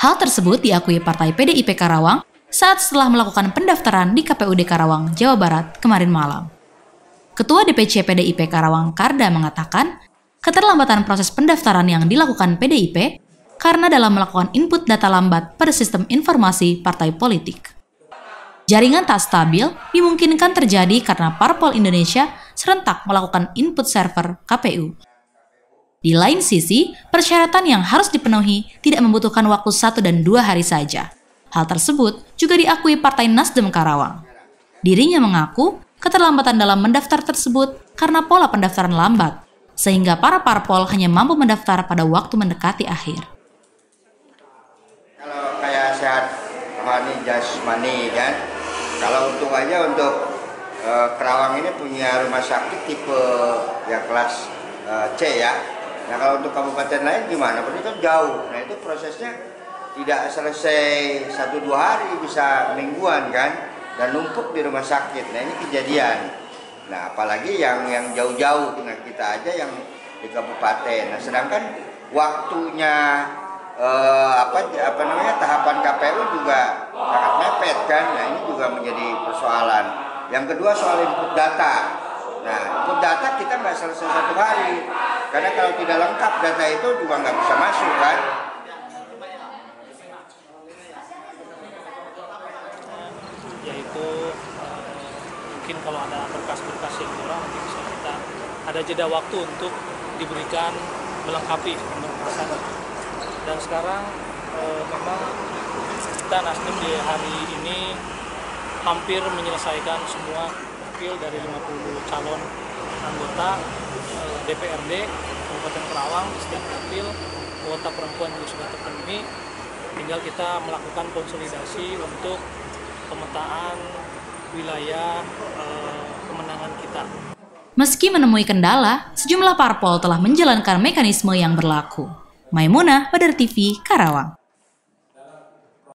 Hal tersebut diakui Partai PDIP Karawang saat setelah melakukan pendaftaran di KPUD Karawang, Jawa Barat kemarin malam. Ketua DPC PDIP Karawang Karda mengatakan, keterlambatan proses pendaftaran yang dilakukan PDIP karena dalam melakukan input data lambat pada sistem informasi partai politik. Jaringan tak stabil dimungkinkan terjadi karena parpol Indonesia serentak melakukan input server KPU di lain sisi, persyaratan yang harus dipenuhi tidak membutuhkan waktu satu dan dua hari saja. Hal tersebut juga diakui Partai Nasdem Karawang. Dirinya mengaku keterlambatan dalam mendaftar tersebut karena pola pendaftaran lambat, sehingga para parpol hanya mampu mendaftar pada waktu mendekati akhir. Kalau kayak sehat rohani jasmani kan, kalau untung aja untuk uh, Kerawang ini punya rumah sakit tipe ya kelas uh, C ya, Nah kalau untuk kabupaten lain gimana? Berarti kan jauh. Nah itu prosesnya tidak selesai satu dua hari bisa mingguan kan dan numpuk di rumah sakit. Nah ini kejadian. Nah apalagi yang yang jauh-jauh nah kita aja yang di kabupaten. Nah sedangkan waktunya eh, apa apa namanya tahapan KPU juga sangat mepet kan. Nah ini juga menjadi persoalan. Yang kedua soal input data. Nah, input data kita nggak selesai satu hari, karena kalau tidak lengkap data itu juga nggak bisa masuk kan. Yaitu uh, mungkin kalau ada berkas-berkas yang kurang nanti bisa kita ada jeda waktu untuk diberikan melengkapi berkasan. Dan sekarang uh, memang kita Nasdem di hari ini hampir menyelesaikan semua wakil dari 50 calon anggota eh, DPRD Kabupaten Kerawang setiap wakil kuota perempuan juga sudah terpenuhi tinggal kita melakukan konsolidasi untuk pemetaan wilayah eh, kemenangan kita. Meski menemui kendala, sejumlah parpol telah menjalankan mekanisme yang berlaku. Maimunah, Badar TV, Karawang.